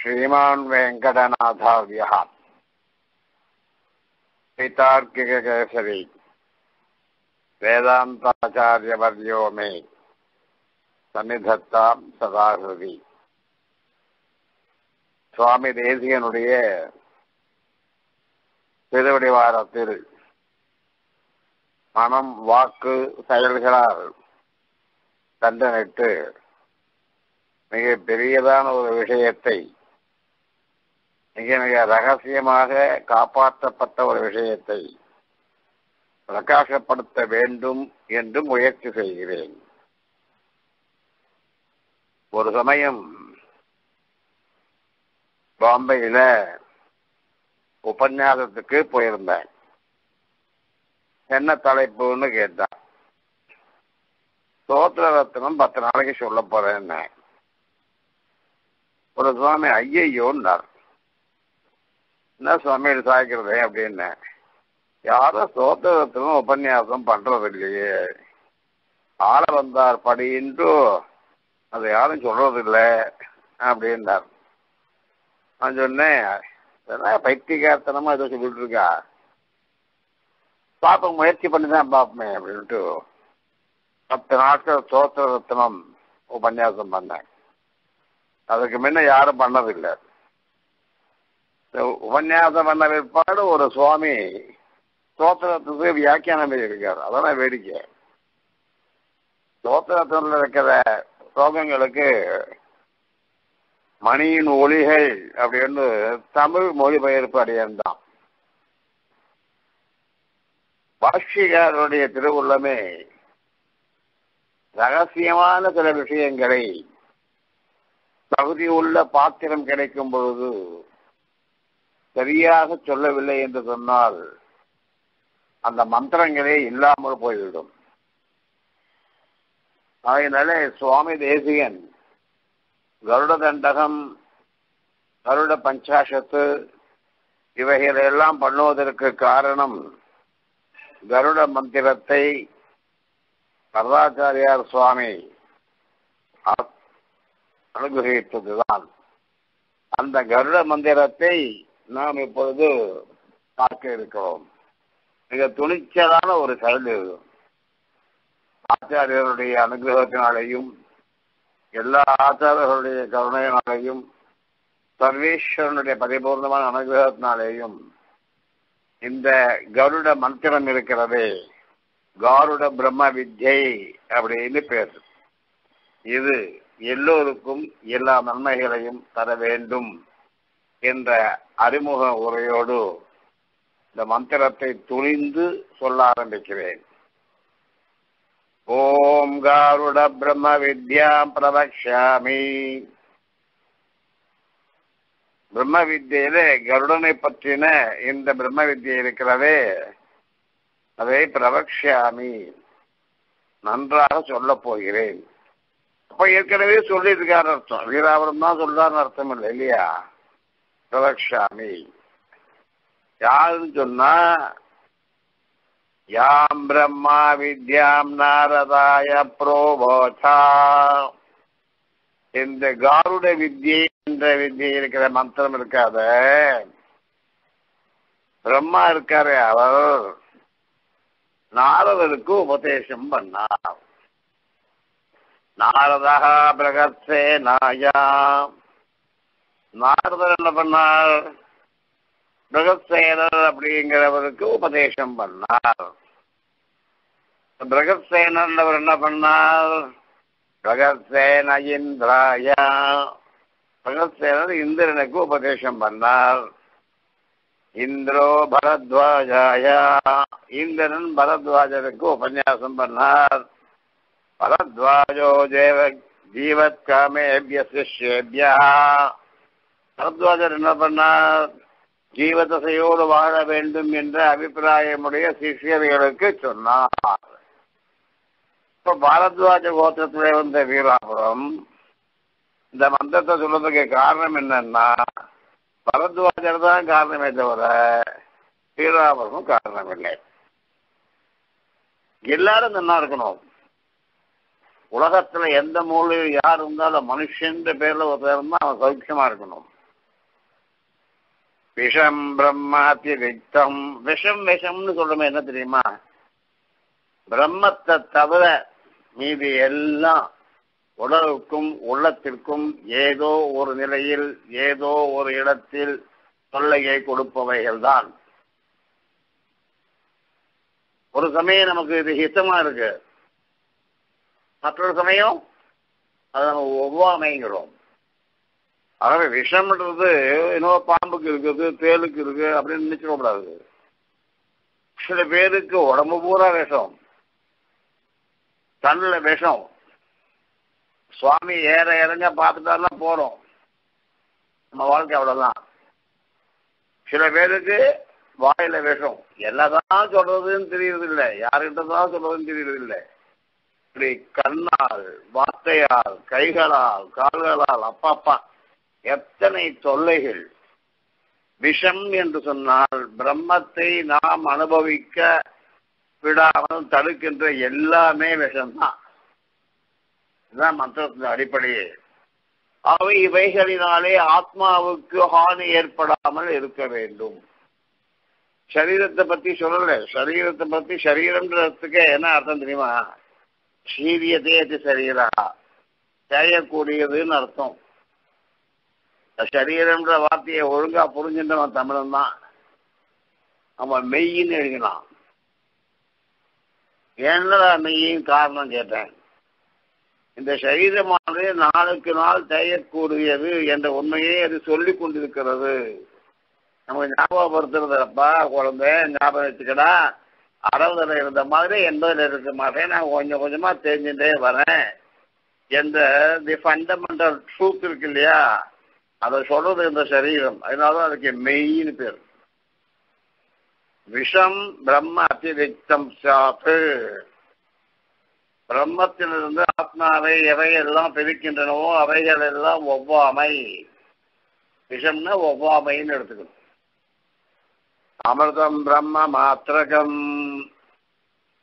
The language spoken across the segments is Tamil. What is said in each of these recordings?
श्रीमान् वेङ्कटनाथार्यः पितार्किककेसरी वेदान्ताचार्यवर्यो मे சன்னிதத்தாம் சதாகிருதி சுவாமி தேசியனுடைய திருவடிவாரத்தில் மனம் வாக்கு செயல்களால் தண்டனிட்டு மிக பெரியதான ஒரு விஷயத்தை மிக மிக ரகசியமாக காப்பாற்றப்பட்ட ஒரு விஷயத்தை பிரகாசப்படுத்த வேண்டும் என்று முயற்சி செய்கிறேன். ஒரு சமயம் பாம்பேயில உபன்யாசத்துக்கு போயிருந்தேன். என்ன தலைப்புன்னு கேட்டான். சோத்திர ரத்னம் பத்து நாளைக்கு சொல்ல போறேன்னு ஒரு சுவாமி ஐயையோன்னார். என்ன சுவாமி இது சாய்க்கிறது அப்படின்னு. யாரும் சோத்திரத்திலும் உபன்யாசம் பண்றது இல்லையே ஆள வந்தார் படின்ட்டு அது யாரும் சொல்றதில்லை அப்படின்னார். நான் சொன்னேன் பைத்தியகார்த்தனமா ஏதோ சொல்லிட்டு இருக்கா பார்ப்போம் முயற்சி பண்ணி தான் பார்ப்போமே அப்படின்ட்டு பத்து நாட்கள் சோத்திர ரத்னம் உபன்யாசம் பண்ணேன். அதுக்கு முன்ன யாரும் பண்ணதில்லை. உபன்யாசம் பண்ண பிற்பாடு ஒரு சுவாமி சோத்திரத்துக்கு வியாக்கியானம் இருக்கார் அதான் வேடிக்கை. சோத்திரத்தில் இருக்கிற ஸ்லோகங்களுக்கு மணியின் ஒளிகள் அப்படின்னு தமிழ் மொழிபெயர்ப்பு அடையந்தான் பாஷ்யக்காரருடைய திருவுள்ளமே ரகசியமான சில விஷயங்களை தகுதியுள்ள பாத்திரம் கிடைக்கும் பொழுது சரியாக சொல்லவில்லை என்று சொன்னால் அந்த மந்திரங்களே இல்லாமல் போய்விடும். அதனால சுவாமி தேசிகன் கருட தண்டகம் கருட பஞ்சாசத்து இவைகளெல்லாம் பண்ணுவதற்கு காரணம் கருட மந்திரத்தை வரதாச்சாரியார் சுவாமி அனுகிரகித்ததுதான் அந்த கருட மந்திரத்தை நாம் இப்பொழுது பார்க்க இருக்கிறோம். மிக துணிச்சலான ஒரு செயல் இது. ஆச்சாரியருடைய அனுகிரகத்தினாலேயும் எல்லா ஆச்சாரியர்களுடைய கருணையினாலேயும் சர்வேஸ்வரனுடைய பரிபூர்ணமான அனுகிரகத்தினாலேயும் இந்த கருட மந்திரம் இருக்கிறது. காருட பிரம்ம வித்யை அப்படின்னு பேர் இது எல்லோருக்கும் எல்லா நன்மைகளையும் தர வேண்டும். என்ற அறிமுக உரையோடு இந்த மந்திரத்தை துணிந்து சொல்ல ஆரம்பிக்கிறேன். ஓம் காருட பிரம்ம வித்யாம் பிரவக்ஷாமி பிரம்ம வித்தியில கருடனை பற்றின இந்த பிரம்ம வித்தியை இருக்கிறதே அதை பிரவக்ஷாமி நன்றாக சொல்ல போகிறேன். அப்ப ஏற்கனவே சொல்லியிருக்காரு அர்த்தம். வீராபுரம் தான் சொல்றாருன்னு அர்த்தம் இல்லை இல்லையா? பிரதக்ஷாமி யாருன்னு சொன்னா யாம் பிரம்மா வித்யாம் நாரதாய புரோபோதா. இந்த காருட வித்யை என்ற வித்யை இருக்கிற மந்திரம் இருக்காத. பிரம்மா இருக்காரு அவர். நாரதருக்கு உபதேசம் பண்ணார். நாரதா பிரகத்சே நாயாம் நாரதர் என்ன பண்ணார்? பிரகத்சேனர் அப்படிங்கிறவருக்கு உபதேசம் பண்ணார். பிரகத்சேனர் என்ன பண்ணார்? பிரகத்சேன இந்திராயா. பிரகத்சேனர் இந்திரனுக்கு உபதேசம் பண்ணார். இந்திரோ பரத்வாஜாயா. இந்திரன் பரத்வாஜருக்கு உபன்யாசம் பண்ணார். பரத்வாஜோ தேவ ஜீவத் காமேபிய சிஷ்யேபியா. பரத்வாஜர் என்ன பண்ணார்? ஜீவதசையோடு வாழ வேண்டும் என்ற அபிப்பிராயமுடைய சிஷியர்களுக்கு சொன்னார். இப்ப பாரத்வாஜ கோத்திரத்திலே வந்த வீராபுரம் இந்த மந்திரத்தை சொல்றதுக்கு காரணம் என்னன்னா பரத்வாஜர் தான் காரணமே தவிர வீராபுரமும் காரணம் இல்லை எல்லாரும் நல்லா இருக்கணும். உலகத்துல எந்த மூலையில் யார் இருந்தாலும் மனுஷன்ற பேர்ல ஒருத்தர் இருந்தா அவன் சௌக்கியமா இருக்கணும். விஷம் பிரம்மாதிரிக்தம் விஷம் விஷம்னு சொல்றோமே என்ன தெரியுமா? பிரம்மத்தை தவிர மீதி எல்லாம் உடலுக்கும் உள்ளத்திற்கும் ஏதோ ஒரு நிலையில் ஏதோ ஒரு இடத்தில் தொல்லையை கொடுப்பவைகள் தான் ஒரு சமயம் நமக்கு இது ஹித்தமா இருக்கு. மற்றொரு சமயம் அது நம்ம ஒவ்வாமைங்கிறோம். ஆகவே விஷம்ன்றது இன்னொரு பாம்புக்கு இருக்குது தேலுக்கு இருக்கு அப்படின்னு நினைச்சிடக்கூடாது சில பேருக்கு உடம்பு பூரா விஷம். கண்ணில் விஷம். சுவாமி ஏற இறங்க பார்த்துட்டாருன்னா போறோம். நம்ம வாழ்க்கை அவ்வளவுதான். சில பேருக்கு வாயில விஷம். என்னதான் சொல்றதுன்னு தெரியறது இல்லை யாருக்கிட்ட தான் சொல்றதுன்னு தெரியறது இல்லை இப்படி கண்ணால் வார்த்தையால் கைகளால் கால்களால் அப்பா அப்பா எத்தனை தொல்லைகள். விஷம் என்று சொன்னால் பிரம்மத்தை நாம் அனுபவிக்க விடாமல் தடுக்கின்ற எல்லாமே விஷம்தான் இதுதான் மந்திரத்தின் அடிப்படையே. அவை இவைகளினாலே ஆத்மாவுக்கு ஹானி ஏற்படாமல் இருக்க வேண்டும். சரீரத்தை பத்தி சொல்லல. சரீரத்தை பத்தி சரீரம்ன்றதுக்கு என்ன அர்த்தம் தெரியுமா? சீரியதே அது சரீரா. செய்யக்கூடியதுன்னு அர்த்தம். சரீரம்ன்ற வார்த்தையை ஒழுங்கா புரிஞ்சுட்டவன் தமிழன் தான். அவன் மெய்யின்னு எழுதினான். என்னடா மெய்யின் காரணம் கேட்டேன்? இந்த சரீரமானது நாளுக்கு நாள் தேயக்கூடியது என்ற உண்மையை அது சொல்லிக் கொண்டிருக்கிறது. நம்ம ஞாபகப்படுத்துறதப்பா குழந்தை? ஞாபகம் வச்சுக்கடா. அறுபதுல இருந்த மாதிரி எண்பதுல இருக்க. மாட்டேன் நான் கொஞ்சம் கொஞ்சமா தெரிஞ்சுட்டே வரேன். என்ற தி ஃபண்டமெண்டல் ட்ரூத் இருக்கு இல்லையா? அதை சொல்றது இந்த சரீரம். அதனாலதான் அதுக்கு மெய்ன்னு பேர். விஷம் பிரம்ம அதிரிக்தம் சாப்பு பிரம்மத்திலிருந்து ஆத்மாவை எவையெல்லாம் பிரிக்கின்றனவோ அவைகள் எல்லாம் ஒவ்வாமை. விஷம்னா ஒவ்வாமைன்னு எடுத்துக்கணும். அமிர்தம் பிரம்ம மாத்திரகம்.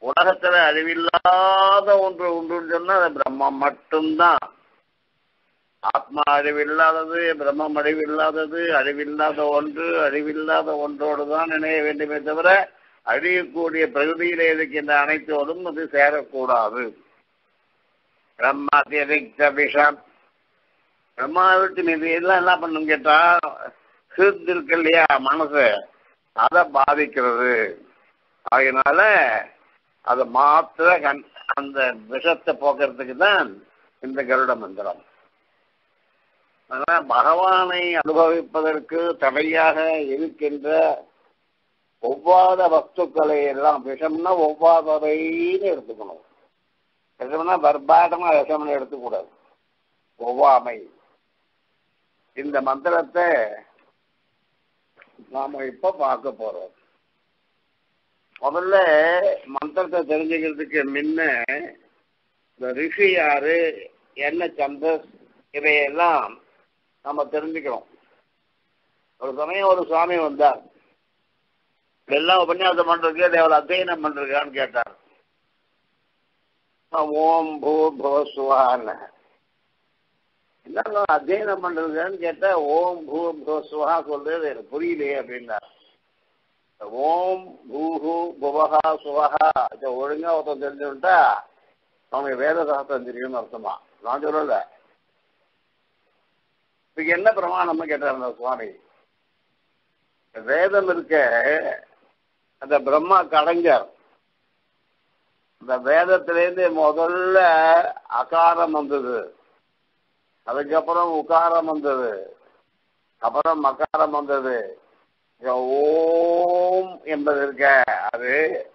உலகத்துல அழிவில்லாத ஒன்று உண்டுன்னு சொன்னா அது பிரம்மம் மட்டும்தான். ஆத்மா அழிவில்லாதது பிரம்மம் அழிவில்லாதது அழிவில்லாத ஒன்று அழிவில்லாத ஒன்றோடு தான் நினைய வேண்டுமே தவிர அழியக்கூடிய பிரகதியிலே இருக்கின்ற அனைத்தோடும் அது சேரக்கூடாது. பிரம்மாதிரிக்த விஷம் பிரம்மா மீது எல்லாம் என்ன பண்ணும் கேட்டா ஹிருத் இருக்கு இல்லையா மனசு? அதை பாதிக்கிறது. அதனால அதை மாத்திர கண் அந்த விஷத்தை போக்குறதுக்கு தான் இந்த கருட மந்திரம். அதனால் பகவானை அனுபவிப்பதற்கு தடையாக இருக்கின்ற ஒவ்வாத வஸ்துக்களை எல்லாம் விஷம்னா ஒவ்வாதவைன்னு எடுத்துக்கணும். விஷம்னா பர்பாடமா விஷம்னு எடுத்துக்கூடாது. ஒவ்வாமை. இந்த மந்திரத்தை நாம இப்ப பார்க்க போறோம். முதல்ல மந்திரத்தை தெரிஞ்சுக்கிறதுக்கு முன்ன இந்த ரிஷி யாரு என்ன சந்தஸ் இதையெல்லாம் நம்ம தெரிஞ்சுக்கிறோம் ஒரு சமயம் ஒரு சுவாமி வந்தார். எல்லாம் உபன்யாசம் பண்றதுக்கு தேவல அத்தியனம் பண்றதுக்கான்னு கேட்டார். ஓம் பூ புவசுவான்னு என்ன அத்தியனம் பண்றதுக்கான்னு கேட்டா ஓம் பூ புவசுவா சொல்றது எனக்கு புரியலையே அப்படின்னார். ஓம் பூஹு புவஹா சுவஹா. இதை ஒழுங்கா ஒருத்தன் தெரிஞ்சுட்டா அவங்க வேத சாஸ்திரம் தெரியும்னு அர்த்தமா? நான் சொல்லலை. இதுக்கு என்ன பிரமாணம்னு கேட்டார் அந்த சுவாமி. வேதம் இருக்க அந்த பிரம்மா கலைஞர் இந்த வேதத்திலேருந்து முதல்ல அகாரம் வந்தது. அதுக்கப்புறம் உகாரம் வந்தது. அப்புறம் மக்காரம் வந்தது. ஓம் என்பது இருக்க. அது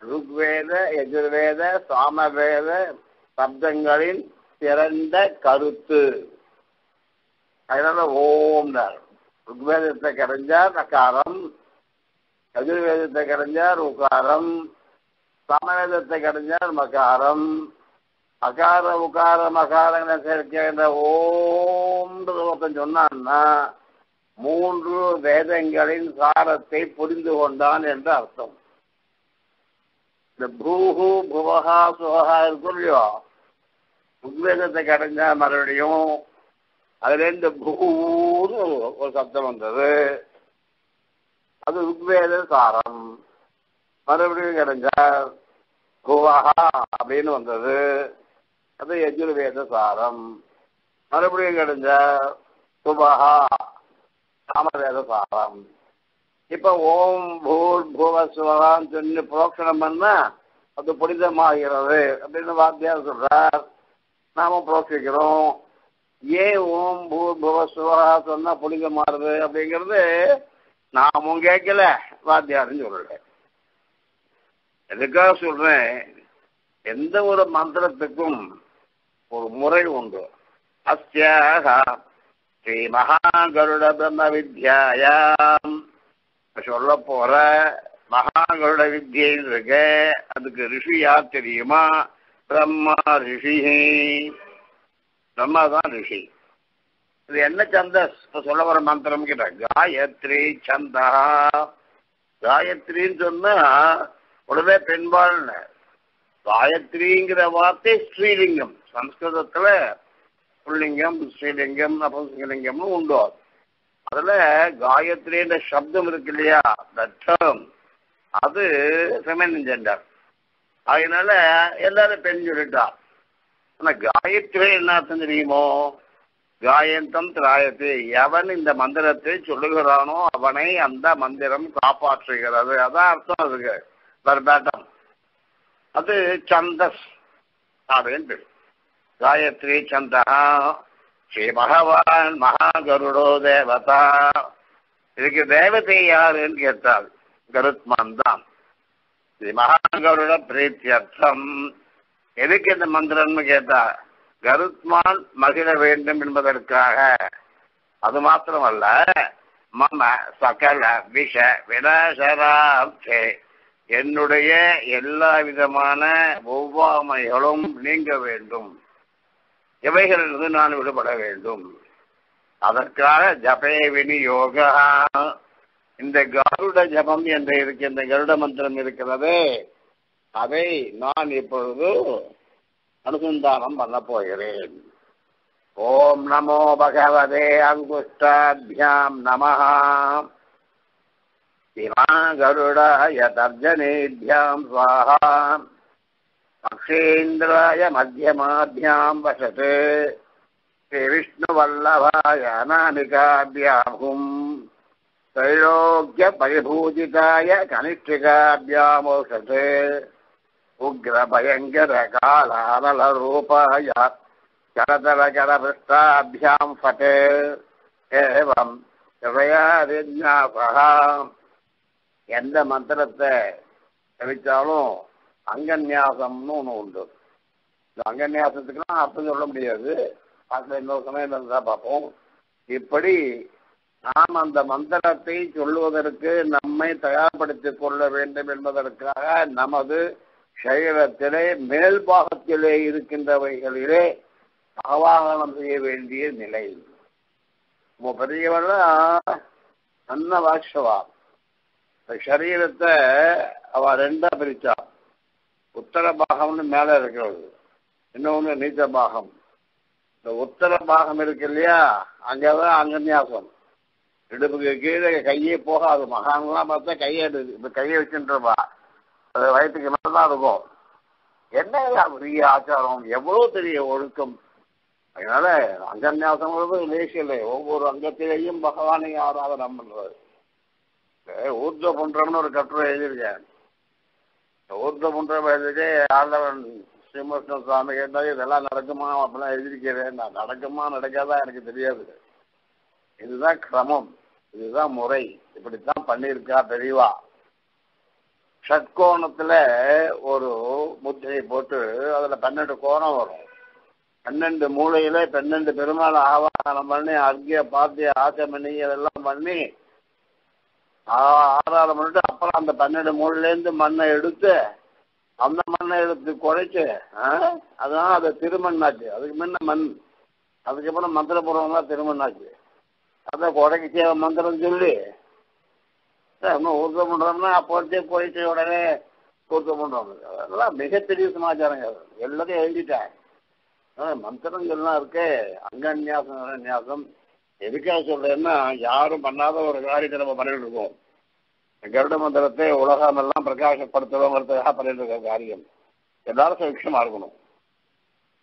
ருக்வேத எதிர்வேத சாமவேத சப்தங்களின் சிறந்த கருத்து. அதனால ஓம்னார் ருக்வேதத்தை கரைஞ்சார் அகாரம் எதிர்வேதத்தை கரைஞ்சார் உகாரம். சமவேதத்தை கரைஞ்சார் மகாரம். அகார உகார மகாரங்களை சேர்க்கின்ற ஓம்ன்றது ஒருத்தன் சொன்னான்னா மூன்று வேதங்களின் சாரத்தை புரிந்து கொண்டான் என்று அர்த்தம். இந்த பூஹு புவகா சுவகா இருக்கும் இல்லையோ உத்வேதத்தை கடைஞ்சா மறுபடியும் அதுல இருந்து பூன்னு ஒரு சப்தம் வந்தது. அது ருக்வேத சாரம். மறுபடியும் கிடைஞ்சா குவஹா அப்படின்னு வந்தது. அது யஜுர்வேத சாரம். மறுபடியும் கிடைஞ்ச சுபஹா சாமவேத சாரம். இப்ப ஓம் பூர் பூவ சுவகான்னு சொல்லி புரோக்ஷணம் பண்ணா அது புனிதமாகிறது அப்படின்னு வாத்தியார் சொல்றார். நாம புரோட்சிக்கிறோம் ஏன் ஓம் பூர் புவ சுவகா சொன்னா புனிதமாறுது அப்படிங்கிறது நாமும் கேட்கல வாத்தியாரும் சொல்லல எதுக்காக சொல்றேன்? எந்த ஒரு மந்திரத்துக்கும் ஒரு முறை உண்டு. அஸ்யாக ஸ்ரீ மகாகருட பிரம்ம வித்யாயாம். சொல்ல போற மகாகருட வித்யின் இருக்க அதுக்கு ரிஷி தெரியுமா? பிரம்மா ரிஷி பிரம்மா தான் ரிஷி. இது என்ன சந்தஸ் இப்ப சொல்ல வர மந்திரம் கிட்ட காயத்ரி சந்தா. காயத்ரின்னு சொன்னா உடனே பெண்பாள்னு. காயத்ரிங்கிற வார்த்தை ஸ்ரீலிங்கம். சம்ஸ்கிருதத்துல புல்லிங்கம் ஸ்ரீலிங்கம் அபசிங்கலிங்கம்னு உண்டு. அதுல காயத்ரின்ற சப்தம் இருக்கு இல்லையா? டேர்ம் அது ஃபெமினின் ஜெண்டர் அதனால எல்லாரும் பெண் சொல்லிட்டா. ஆனா காயத்ரி என்ன அர்த்தம் தெரியுமோ? காயந்தம் திராயத்து. எவன் இந்த மந்திரத்தை சொல்லுகிறானோ அவனை அந்த மந்திரம் காப்பாற்றுகிறது. அதான் அர்த்தம் அதுக்கு. வர்பாட்டம் அது சந்தஸ். அப்படின்னு பேர். காயத்ரி சந்தா. ஸ்ரீ பகவான் மகாகருடோ தேவதா. இதுக்கு தேவதை யாருன்னு கேட்டால் கருத்மான் தான் ஸ்ரீ மகாகருட பிரீத்தியர்த்தம். எதுக்கு இந்த மந்திரம்னு கேட்டா கருத்மான் மகிழ வேண்டும் என்பதற்காக. அது மாத்திரமல்ல மம சகல விஷ விநாசரார்த்தே என்னுடைய எல்லா விதமான ஒவ்வாமைகளும் நீங்க வேண்டும். இவைகளிலிருந்து நான் விடுபட வேண்டும். அதற்காக ஜபே விநியோக இந்த கருட ஜபம் என்று இருக்க இந்த கருட மந்திரம் இருக்கிறது. அதை நான் இப்பொழுது அனுசந்தானம் பண்ண போகிறேன் ஓம் நமோ பகவதே அங்குஷ்டாபியாம் நமஹா சிவா கருடாய தர்ஜனேபியாம் சுவாஹா பக்ஷேந்திராய மத்தியமாபியாம் வசத் ஸ்ரீ விஷ்ணுவல்லபாய அநாமிகாபியாகும் त्रैलोक्य परिभूजिताय कनिष्ठिकाभ्यामोषत् उग्र भयङ्कर कालानलरूपाय करतलकरपृष्ठाभ्यां फट् एवं ஹிருதயாதின்யாசகா எந்த மந்திரத்தை தெளிச்சாலும் அங்கன்யாசம்னு ஒன்று உண்டு இந்த அங்கன்யாசத்துக்குலாம் அர்த்தம் சொல்ல முடியாது அதில் இன்னொரு சமயம் இருந்தால் பார்ப்போம் இப்படி நாம் அந்த மந்திரத்தை சொல்லுவதற்கு நம்மை தயார்படுத்திக் கொள்ள வேண்டும் என்பதற்காக நமது சரீரத்திலே மேல் பாகத்திலே இருக்கின்றவைகளிலே அவாகனம் செய்ய வேண்டிய நிலை. நம்ம பெரியவெல்லாம் நல்ல வாட்சவா சரீரத்தை அவ ரெண்டா பிரிச்சா. உத்தர பாகம்னு மேல இருக்கிறது. இன்னொன்று நீச்ச பாகம். இந்த உத்தர பாகம் இருக்கு இல்லையா? அங்கதான் அங்கன்யாசம். இடுப்புக்கு கீழே கையே போகாது. மகான்லாம் பார்த்தா கையை இப்ப கையை வச்சுருப்பா அது வயிற்றுக்கு மேல தான் இருக்கும். என்ன பெரிய ஆச்சாரம்? எவ்வளவு பெரிய ஒழுக்கம்? அதனால அங்கன்யாசங்கிறது லேசி ஒவ்வொரு அங்கத்திலேயும் பகவானை ஆராதனம் பண்றது ஊர்த புன்றம்னு ஒரு கட்டுரை எழுதியிருக்கேன். ஊர்த புன்றம் எழுதிட்டு ஆண்டவன் ஸ்ரீமுஷ்ண சுவாமி கேட்டால் இதெல்லாம் நடக்குமா? அப்படிலாம் எழுதியிருக்கிறேன். நான் நடக்குமா? நடக்காதா? எனக்கு தெரியாது. இதுதான் கிரமம். இதுதான் முறை. இப்படித்தான் பண்ணியிருக்கா தெளிவா ஷட்கோணத்துல ஒரு முத்திரை போட்டு அதுல பன்னெண்டு கோணம் வரும். பன்னெண்டு மூளையில பன்னெண்டு பெருமாள் ஆவாகனம் பண்ணி அர்க்கிய பாத்திய ஆச்சமணி அதெல்லாம் பண்ணி ஆதாரம் பண்ணிட்டு அப்புறம் அந்த பன்னெண்டு மூலையிலேருந்து மண்ணை எடுத்து அந்த மண்ணை எடுத்து குழைச்சு அதான் அது திருமண்ணாச்சு. அதுக்கு முன்ன மண் அதுக்கப்புறம் மந்திரபூர்வம்லாம் திருமண்ணாச்சு. அதை குடைக்கு சேவை மந்திரம் சொல்லி இன்னும் ஊர்த்தம் பண்ணுறோம்னா அப்போதே போயிட்டு உடனே ஊர்த்தம் பண்ணுறோம் அதெல்லாம் மிகப்பெரிய சமாச்சாரங்க. எல்லாத்தையும் எழுதிட்டேன். மந்திரங்கள்லாம் இருக்கு. அங்கன்யாசம் நியாசம் எதுக்காக சொல்றேன்னா யாரும் பண்ணாத ஒரு காரியத்தை நம்ம பண்ணிட்டு இருக்கோம். கருட மந்திரத்தை உலகம் எல்லாம் பிரகாசப்படுத்துறோங்கிறதுக்காக பண்ணிட்டு இருக்க காரியம். எல்லாரும் சுவிக்ஷமா இருக்கணும்.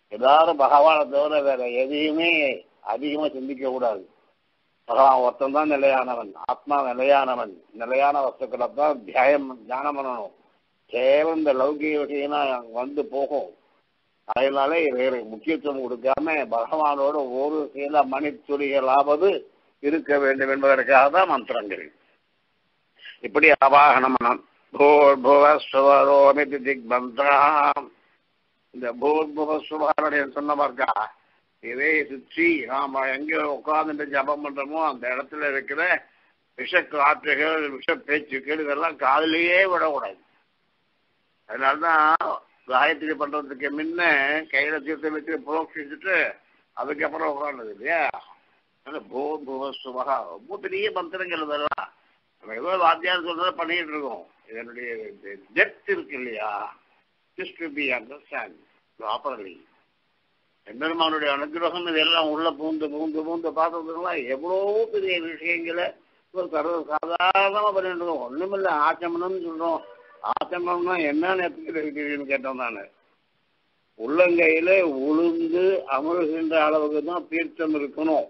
எல்லாரும் பகவானை தவிர வேற எதையுமே அதிகமா சிந்திக்க கூடாது. பகவான் ஒருத்தன் தான் நிலையானவன். ஆத்மா நிலையானவன். நிலையான வஸ்துக்களை தான் தியாயம் தியானம் பண்ணணும். கேவலம் இந்த லௌகிக விஷயம்னா வந்து போகும். அதனாலே வேறு முக்கியத்துவம் கொடுக்காம பகவானோட ஒரு சில மணித்துளிகளாவது இருக்க வேண்டும் என்பதற்காக தான் மந்திரங்கள். இப்படி அவாகனமனம் பூர்புவ திக் திக்பந்தம் இந்த பூர்புவ சுவருடைய சொன்ன இருக்கா இதே சுற்றி நாம எங்க உட்கார்ந்துட்டு ஜபம் பண்றோமோ அந்த இடத்துல இருக்கிற விஷ காற்றுகள் விஷ பேச்சுக்கள் இதெல்லாம் காதலையே விடக்கூடாது. அதனாலதான் காயத்ரி பண்றதுக்கு முன்ன கையில தீர்த்தம் வச்சு புரோக்ஷிச்சுட்டு அதுக்கப்புறம் உட்கார்ந்தது இல்லையா? போ புவ சுபகா. ரொம்ப பெரிய மந்திரங்கள் இதெல்லாம். நம்ம ஏதோ வாத்தியார் சொல்றத பண்ணிட்டு இருக்கோம். இதனுடைய டெப்த் இருக்கு இல்லையா? Just to be understand properly எம்பெருமானுடைய அனுகிரகம் இதெல்லாம் உள்ள பூந்து பூந்து பூந்து பார்த்ததுலாம் எவ்வளோ பெரிய விஷயங்களை ஒரு சர்வ சாதாரணமாக பண்ணிட்டு இருக்கோம் ஒண்ணுமில்ல ஆச்சமனம்னு சொல்கிறோம் ஆச்சமனம்னா என்னன்னு எப்படி கேட்டோம் நான். உள்ளங்கையில உளுந்து அமருகின்ற அளவுக்கு தான் தீர்த்தம் இருக்கணும்.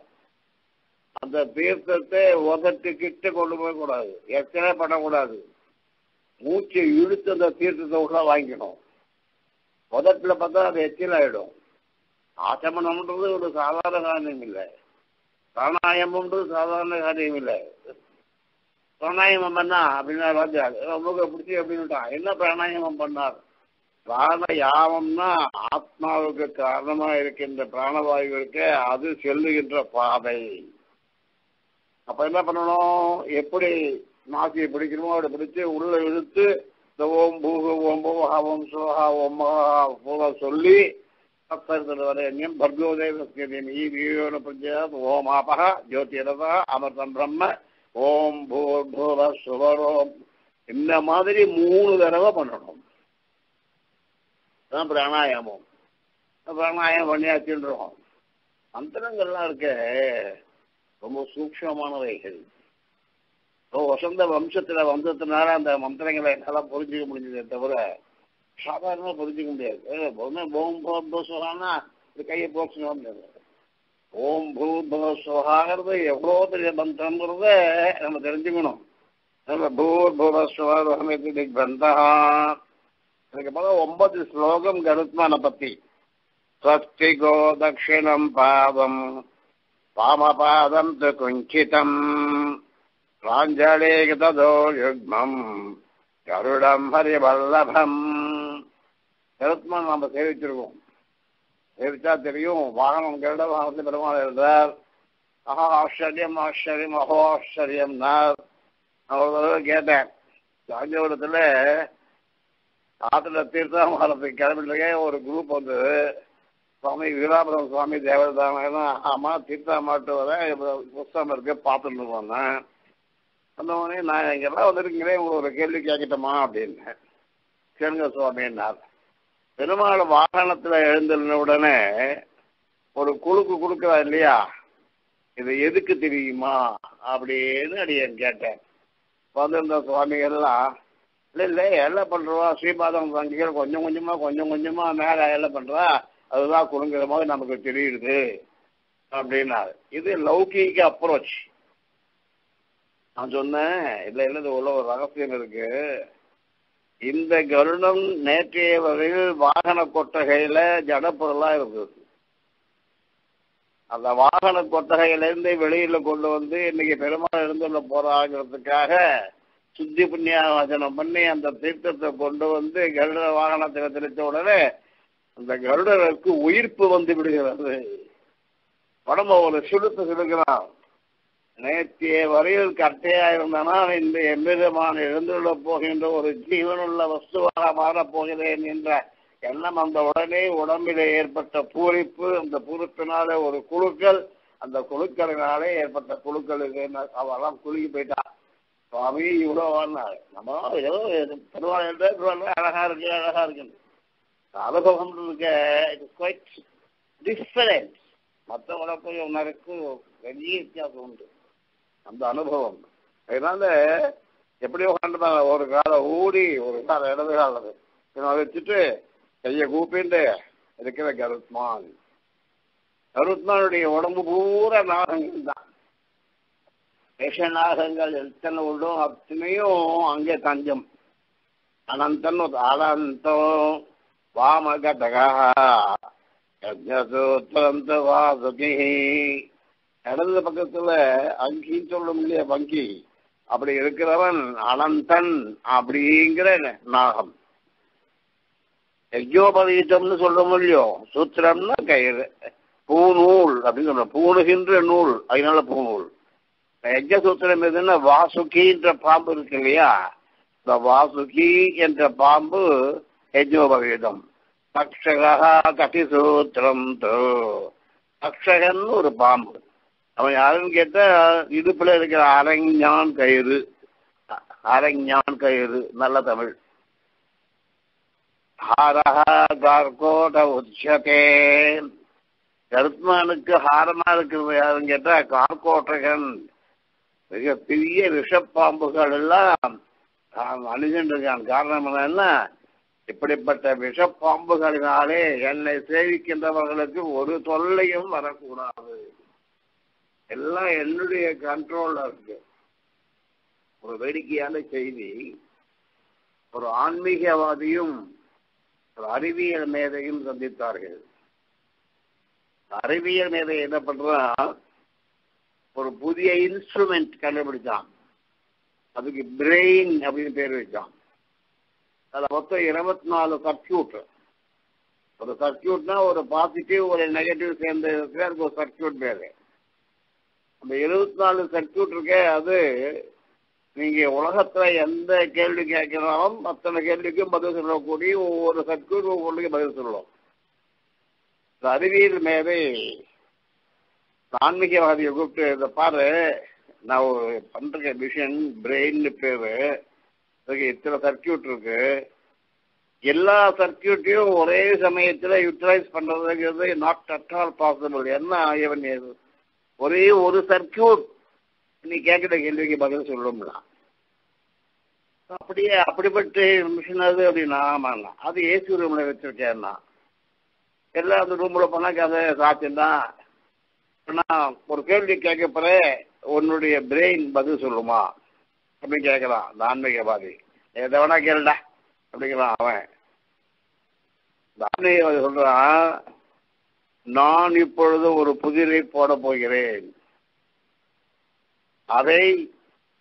அந்த தீர்த்தத்தை உதட்டுக்கிட்ட கொண்டு போகக்கூடாது. எத்தனை பண்ணக்கூடாது மூச்சை இழுத்து அந்த தீர்த்தத்தை உள்ள வாங்கிக்கணும். உதட்டில் பார்த்தா அது எச்சில் ஆகிடும் ஆச்சமனம்ன்றது ஒரு சாதாரண காரியம் இல்லை பிராணாயமம்ன்றது சாதாரண காரியம் இல்லை பிராணாயாமம் பண்ணா அப்படின்னா ராஜா ரொம்ப பிடிச்சி அப்படின்னுட்டான் என்ன பிராணாயாமம் பண்ணார்? பிராணயாமம்னா ஆத்மாவுக்கு காரணமா இருக்கின்ற பிராணவாயுவிற்கு அது செல்லுகின்ற பாதை. அப்ப என்ன பண்ணணும்? எப்படி நாசியை பிடிக்கணுமோ அப்படி பிடிச்சு உள்ள இழுத்து இந்த ஓம் பூக ஓம் பூஹா ஓம் சோஹா ஓம் சொல்லி சப்தவரண்யம் பர்கோதேவஸ்கரியம் ஈ வீயோன பிரஜாத் ஓம் ஆபக ஜோதிரதா அமிர்தம் பிரம்ம ஓம் பூர்பூவ சுவரோம் இந்த மாதிரி மூணு தடவை பண்ணணும். அதான் பிராணாயாமம். பிராணாயாமம் பண்ணியாச்சுன்றோம் மந்திரங்கள்லாம் இருக்க ரொம்ப சூக்ஷமானவைகள். இப்போ வசந்த வம்சத்துல வந்ததுனால அந்த மந்திரங்களை என்னால புரிஞ்சுக்க முடிஞ்சதே தவிர சாதாரணமாக புரிஞ்சுக்க முடியாது. பொண்ணு ஓம் பூ சுகானா இது கையை போச்சுன்னு வந்தது ஓம் பூ சுகாங்கிறது எவ்வளோ பெரிய மந்திரங்கிறத நம்ம தெரிஞ்சுக்கணும். பூர் பூவஸ்வரமிதி திக்பந்தா அதுக்கப்புறம் ஒன்பது ஸ்லோகம் கருத்மான பத்தி. ஸ்வஸ்தி கோ தட்சிணம் பாதம் வாமபாதம் து குஞ்சிதம். பிராஞ்சலே யுக்மம். கருடம் ஹரிவல்லபம். கருத்மான் நம்ம சேவிச்சிருக்கோம். சேவிச்சா தெரியும் வாகனம் கேட்ட வாகனத்தில் பெருமாள் இருந்தார். அஹா ஆச்சரியம் ஆச்சரியம் அஹோ ஆச்சரியம் நான் ஒரு தடவை கேட்டேன். காஞ்சிபுரத்துல ஆத்துல தீர்த்தாமலத்துக்கு கிளம்பிட்டுருக்கே ஒரு குரூப் வந்து சுவாமி வீராபுரம் சுவாமி தேவதானா ஆமா தீர்த்தாமாட்டு வர புஸ்தகம் இருக்கு பார்த்துட்டு வந்தேன். அந்த உடனே நான் இங்கெல்லாம் வந்துருக்கீங்களே உங்களுக்கு ஒரு கேள்வி கேட்கட்டுமா அப்படின்னு. கேளுங்க சுவாமின்னார். பெருமாள் வாகனத்துல எழுந்திருந்த உடனே ஒரு குழுக்கு கொடுக்குறா இல்லையா? இது எதுக்கு தெரியுமா? அப்படின்னு அடியன் கேட்டேன். வந்திருந்த சுவாமிகள்லாம் இல்லை இல்லை எல்லாம் பண்ணுறவா ஸ்ரீபாதம் வங்கிகள் கொஞ்சம் கொஞ்சமா கொஞ்சம் கொஞ்சமா மேலே எல்லாம் பண்றா? அதுதான் குறுங்கிற மாதிரி நமக்கு தெரியுது அப்படின்னாரு. இது லௌகீக அப்ரோச் நான் சொன்னேன் இல்லை இல்லை இது உள்ள ஒரு ரகசியம் இருக்கு. இந்த கருடம் நேற்றைய வரையில் வாகன கொட்டகையில ஜடப்பொருளா இருந்தது. அந்த வாகன கொட்டகையிலேருந்து வெளியில கொண்டு வந்து இன்னைக்கு பெருமாள் இருந்துள்ள போறாங்கிறதுக்காக சுத்தி புண்ணியாவசனம் பண்ணி அந்த தீர்த்தத்தை கொண்டு வந்து கருட வாகனத்தில் தெளித்த உடனே அந்த கருடருக்கு உயிர்ப்பு வந்து விடுகிறது. உடம்ப ஒரு சுழுத்து சுடுக்கிறான் நேற்றைய வரையில் கட்டையா இருந்தனால் இந்த எம்பெருமான் எழுந்துள்ள போகின்ற ஒரு ஜீவனுள்ள வஸ்துவாக மாறப் போகிறேன் என்ற எண்ணம் அந்த உடனே உடம்பிலே ஏற்பட்ட பூரிப்பு அந்த பூரிப்பினாலே ஒரு குழுக்கள் அந்த குழுக்களினாலே ஏற்பட்ட குழுக்களுக்கு அவெல்லாம் குலுக்கி போயிட்டான். சுவாமி இவ்வளோ வாடினாரு நம்ம ஏதோ பெருமாள் பெருமாள் அழகா இருக்கு அழகா இருக்கு. அனுபவம் இருக்க இட் குவைட் டிஃபரெண்ட் மற்ற உடம்பு உணருக்கு பெரிய வித்தியாசம் உண்டு. அந்த அனுபவம். அதனால எப்படியோ கண்டுதான் ஒரு காலை ஊடி ஒரு காலை இடது காலது இதை வச்சுட்டு கையை கூப்பிட்டு இருக்கிற கருத்மான். கருத்மானுடைய உடம்பு பூரா நாகங்கள் தான். விஷ நாகங்கள் எத்தனை உண்டோ அத்தனையும் அங்கே தஞ்சம். அனந்தன் அனந்தம் வாமகதகா. யஜ்ஞசூத்திரந்த வாசுகி. இடது பக்கத்துல அங்கின்னு சொல்ல இல்லையா வங்கி? அப்படி இருக்கிறவன் அனந்தன் அப்படிங்கிற நாகம். யஜ்யோபவீதம்னு சொல்றோம் இல்லையோ சூத்திரம்னா கயிறு. பூநூல் அப்படின்னு சொல்றோம். பூணுகின்ற நூல். அதனால பூநூல். யஜ்ய சூத்திரம் எதுன்னா வாசுகின்ற பாம்பு இருக்கு இல்லையா? இந்த வாசுகி என்ற பாம்பு யஜ்யோபவீதம் தக்ஷகா தோ. பக்ஷகன்னு ஒரு பாம்பு. அவன் யாருன்னு கேட்டா இடுப்புல இருக்கிற அரஞ்ஞான் கயிறு. அரஞ்ஞான் கயிறு நல்ல தமிழ். ஹாரஹா கார்கோட உச்சதே. கருத்மானுக்கு ஹாரமா இருக்கிறது யாருன்னு கேட்டா கார்கோட்டகன். மிக பெரிய விஷப்பாம்புகள் எல்லாம் அணிஞ்சிருக்கான் காரணம் என்னன்னா இப்படிப்பட்ட விஷப்பாம்புகளினாலே என்னை சேவிக்கின்றவர்களுக்கு ஒரு தொல்லையும் வரக்கூடாது. எல்லாம் என்னுடைய கண்ட்ரோல்ல இருக்கு. ஒரு வேடிக்கையான செய்தி ஒரு ஆன்மீகவாதியும் ஒரு அறிவியல் மேதையும் சந்தித்தார்கள். அறிவியல் மேதை என்ன பண்றான் ஒரு புதிய இன்ஸ்ட்ருமெண்ட் கண்டுபிடிச்சான். அதுக்கு பிரெயின் அப்படின்னு பேர் வச்சான். அதுல மொத்தம் இருபத்தி நாலு சர்க்கியூட் ஒரு சர்க்கியூட்னா ஒரு பாசிட்டிவ் ஒரு நெகட்டிவ் சேர்ந்து அதுக்கு ஒரு சர்க்கியூட் பேரு. அந்த இருபத்தி நாலு சர்க்கியூட் இருக்கே அது நீங்க உலகத்துல எந்த கேள்வி கேட்கிறாலும் அத்தனை கேள்விக்கும் பதில் சொல்லக்கூடிய ஒவ்வொரு சர்க்கியூட் ஒவ்வொன்றுக்கும் பதில் சொல்லும். இந்த அறிவியல் மேலே ஆன்மீகவாதியை கூப்பிட்டு இதை பாரு நான் ஒரு பண்ற மிஷின் பிரெயின் பேரு. இதுக்கு இத்தனை சர்க்கியூட் இருக்கு. எல்லா சர்க்கியூட்டையும் ஒரே சமயத்துல யூட்டிலைஸ் பண்றதுங்கிறது நாட் அட் ஆல் பாசிபிள் என்ன இவன் ஒரே ஒரு சர்க்கியூட் நீ கேட்கிற கேள்விக்கு பதில் சொல்லும்ல அப்படியே அப்படிப்பட்ட மிஷின் அது அப்படின்னா ஆமாண்ணா அது ஏசி ரூம்ல வச்சிருக்கேன்னா எல்லாம் அந்த ரூம்ல போனா கதை சாத்தியம்தான். நான் ஒரு கேள்வி கேட்க போற உன்னுடைய பிரெயின் பதில் சொல்லுமா? அப்படின்னு கேட்கலாம். அந்த ஆன்மீகவாதி எதை வேணா கேளுடா. அப்படிங்கிறான் அவன். இந்த ஆன்மீகவாதி சொல்றான் நான் இப்பொழுது ஒரு புதிரை போட போகிறேன். அதை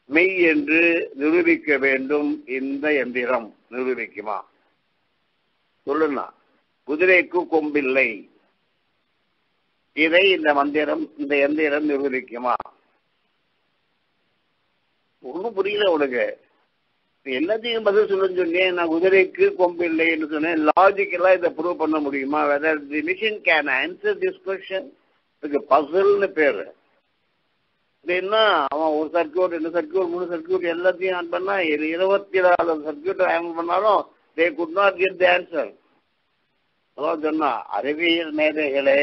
மெய் என்று நிரூபிக்க வேண்டும் இந்த எந்திரம். நிரூபிக்குமா? சொல்லுண்ணா. குதிரைக்கு கொம்பில்லை. இதை இந்த மந்திரம் இந்த எந்திரம் நிரூபிக்குமா? ஒன்றும் புரியல உனக்கு. எல்லாத்தையும் பதில் சொல்லுன்னு சொன்னேன் நான் குதிரைக்கு கொம்பு இல்லைன்னு சொன்னேன். லாஜிக்கலா இதை ப்ரூவ் பண்ண முடியுமா? Whether the machine can answer this question இதுக்கு பசில்னு பேரு. என்ன? அவன் ஒரு சர்க்கியூட் ரெண்டு சர்க்கியூட் மூணு சர்க்கியூட் எல்லாத்தையும் ஆன் பண்ணா இருபத்தி நாலு சர்க்கியூட் ஆன் பண்ணாலும் they could not get the answer அதான் சொன்னா அறிவியல் மேதைகளே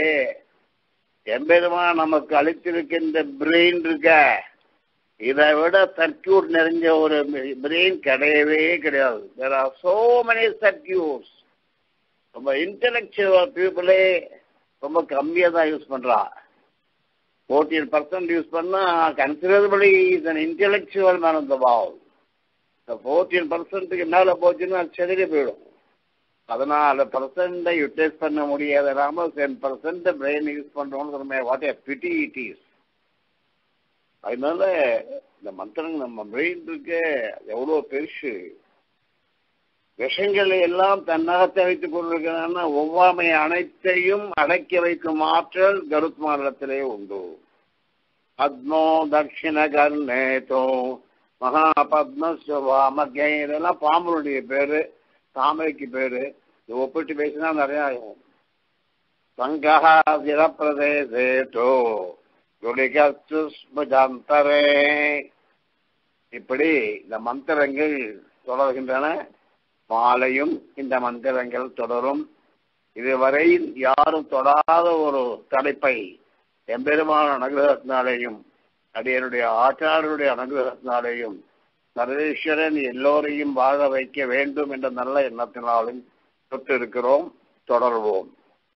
எம்பெருமா நமக்கு அளித்திருக்கின்ற பிரெயின் இருக்க. இதை விட சர்க்கியூட் நிறைஞ்ச ஒரு பிரெயின் கிடையவே கிடையாது. There are so many circuits ரொம்ப இன்டலெக்சுவல் பீப்புளே ரொம்ப கம்மியாக தான் யூஸ் பண்ணுறா ஃபோர்டீன் பர்சன்ட் யூஸ் பண்ணால் considerably is an intellectual man of the wall இந்த ஃபோர்டீன் பர்சன்ட்டுக்கு மேலே போச்சுன்னா செதறி போயிடும். பதினாலு பர்சன்ட்டை யூட்டிலைஸ் பண்ண முடியாத. இல்லாமல் டென் பர்சன்ட் பிரெயின் யூஸ் பண்ணுறோம்னு சொல்லுமே. What a pity it is அதனால இந்த மந்திரங்கள் நம்ம பிரெயின் இருக்க எவ்வளோ பெருசு. விஷங்களை எல்லாம் தன்னகத்தை வைத்துக் கொண்டிருக்கிறான்னா ஒவ்வாமை அனைத்தையும் அடக்கி வைக்கும் ஆற்றல் கருத்மானிடத்திலே உண்டு. பத்மோ தட்சிண கர்ணேதோ மகா பத்மஸ்வாமகே இதெல்லாம் பாம்பனுடைய பேரு தாமரைக்கு பேரு. இது ஒப்பிட்டு பேசினா நிறைய ஆகும் சங்கஹா பிரதேசேட்டோ யுடிகஸ்துஸ்மஜாந்தரே இப்படி இந்த மந்திரங்கள் தொடர்கின்றன. மாலையும் இந்த மந்திரங்கள் தொடரும். இதுவரை யாரும் தொடாத ஒரு தலைப்பை எம்பெருமான அனுகிரகத்தினாலேயும் அடியனுடைய ஆச்சாரனுடைய அனுகிரகத்தினாலேயும் சர்வேஸ்வரன் எல்லோரையும் வாழ வைக்க வேண்டும் என்ற நல்ல எண்ணத்தினாலும் தொட்டு இருக்கிறோம் தொடர்வோம்.